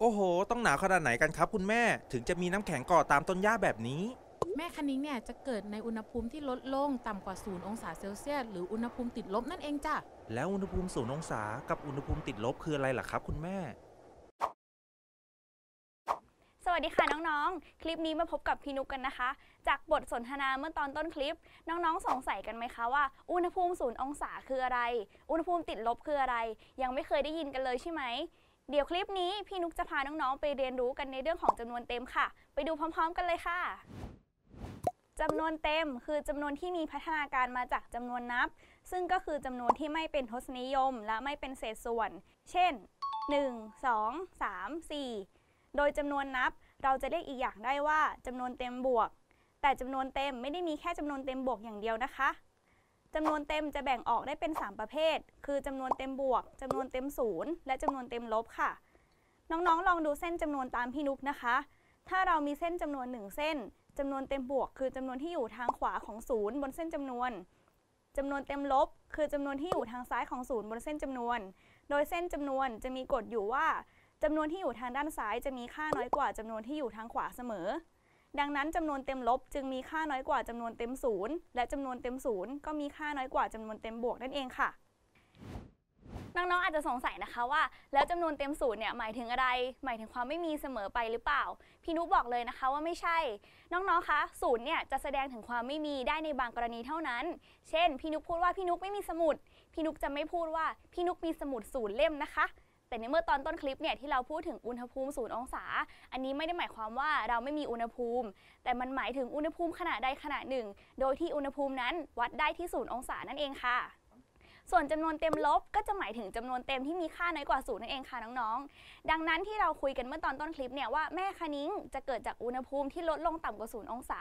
โอ้โห ต้องหนาวขนาดไหนกันครับคุณแม่ ถึงจะมีน้ำแข็งก่อตามต้นหญ้าแบบนี้ แม่คณิ้งเนี่ยจะเกิดในอุณหภูมิที่ลดลงต่ำกว่า0องศาเซลเซียสหรืออุณหภูมิติดลบนั่นเองจ้ะ แล้วอุณหภูมิศูนย์องศากับอุณหภูมิติดลบคืออะไรล่ะครับ คุณแม่ สวัสดีค่ะน้องๆ คลิปนี้มาพบกับพี่นุกกันนะคะ จากบทสนทนาเมื่อตอนต้นคลิป น้องๆ สงสัยกันไหมคะว่าอุณหภูมิศูนย์องศาคืออะไร อุณหภูมิติดลบคืออะไร ยังไม่เคยได้ยินกันเลยใช่ไหม เดี๋ยวคลิปนี้พี่นุกจะพาน้องๆ ไปเรียนรู้กันในเรื่องของจำนวนเต็มค่ะ ไปดูพร้อม ๆ กันเลยค่ะจำนวนเต็มคือจำนวนที่มีพัฒนาการมาจากจำนวนนับ ซึ่งก็คือจำนวนที่ไม่เป็นทศนิยม และไม่เป็นเศษส่วน เช่น 1 2 3 4 โดยจำนวนนับเราจะเรียกอีกอย่างได้ว่าจำนวนเต็มบวก แต่จำนวนเต็มไม่ได้มีแค่จำนวนเต็มบวกอย่างเดียวนะคะ จำนวนเต็มจะแบ่งออกได้เป็น 3 ประเภท คือจำนวนเต็มบวกจำนวนเต็มศูนย์และจำนวนเต็มลบค่ะ น้องๆ ลองดูเส้นจำนวนตามพี่นุกนะคะ ถ้าเรามีเส้นจำนวน 1 เส้นจำนวนเต็มบวก คือจำนวนที่อยู่ทางขวาของศูนย์บนเส้นจำนวนจำนวนเต็มลบ คือจำนวนที่อยู่ทางซ้ายของศูนย์บนเส้นจำนวน โดยเส้นจำนวนจะมีกฎอยู่ว่าจำนวนที่อยู่ทางด้านซ้ายจะมีค่าน้อยกว่าจำนวนที่อยู่ทางขวาเสมอ ดังนั้นจำนวนเต็มลบจึงมีค่าน้อยกว่าจำนวนเต็มศูนย์และจำนวนเต็มศูนย์ก็มีค่าน้อยกว่าจำนวนเต็มบวกนั่นเองค่ะน้องๆอาจจะสงสัยนะคะว่า แล้วจำนวนเต็มศูนย์เนี่ยหมายถึงอะไร หมายถึงความไม่มีเสมอไปหรือเปล่า พี่นุบอกเลยนะคะว่าไม่ใช่ น้องๆคะศูนย์เนี่ยจะแสดงถึงความไม่มีได้ในบางกรณีเท่านั้น เช่น พี่นุกพูดว่าพี่นุกไม่มีสมุด พี่นุกจะไม่พูดว่าพี่นุกมีสมุดศูนย์เล่มนะคะ แต่ในเมื่อตอนต้นคลิปเนี่ยที่เราพูดถึงอุณหภูมิศูนย์องศา อันนี้ไม่ได้หมายความว่าเราไม่มีอุณหภูมิ แต่มันหมายถึงอุณหภูมิขนาดใดขนาดหนึ่ง โดยที่อุณหภูมินั้นวัดได้ที่ศูนย์องศานั่นเองค่ะส่วนจำนวนเต็มลบก็จะหมายถึงจำนวนเต็มที่มีค่าน้อยกว่าศูนย์นั่นเองค่ะน้องๆ ดังนั้นที่เราคุยกันเมื่อตอนต้นคลิปเนี่ยว่าแม่คณิ้งจะเกิดจากอุณหภูมิที่ลดลงต่ำกว่าศูนย์องศา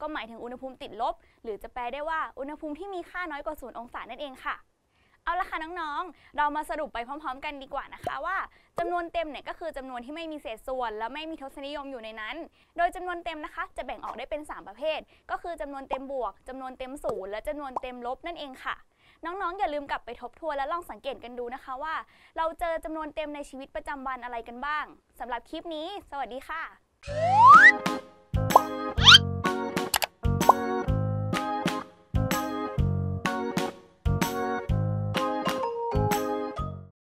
ก็หมายถึงอุณหภูมิติดลบ หรือจะแปลได้ว่าอุณหภูมิที่มีค่าน้อยกว่าศูนย์องศานั่นเองค่ะ เอาละค่ะน้องๆ เรามาสรุปไปพร้อม ๆ กันดีกว่านะคะว่าจำนวนเต็มเนี่ยก็คือจำนวนที่ไม่มีเศษส่วน และไม่มีทศนิยมอยู่ในนั้น โดยจำนวนเต็มนะคะ จะแบ่งออกได้เป็น 3 ประเภท ก็คือจำนวนเต็มบวกจำนวนเต็มศูนย์และจำนวนเต็มลบนั่นเองค่ะ น้องๆ อย่าลืมกลับไปทบทวนและลองสังเกตกันดูนะคะว่า เราเจอจำนวนเต็มในชีวิตประจำวันอะไรกันบ้างสำหรับคลิปนี้ สวัสดีค่ะ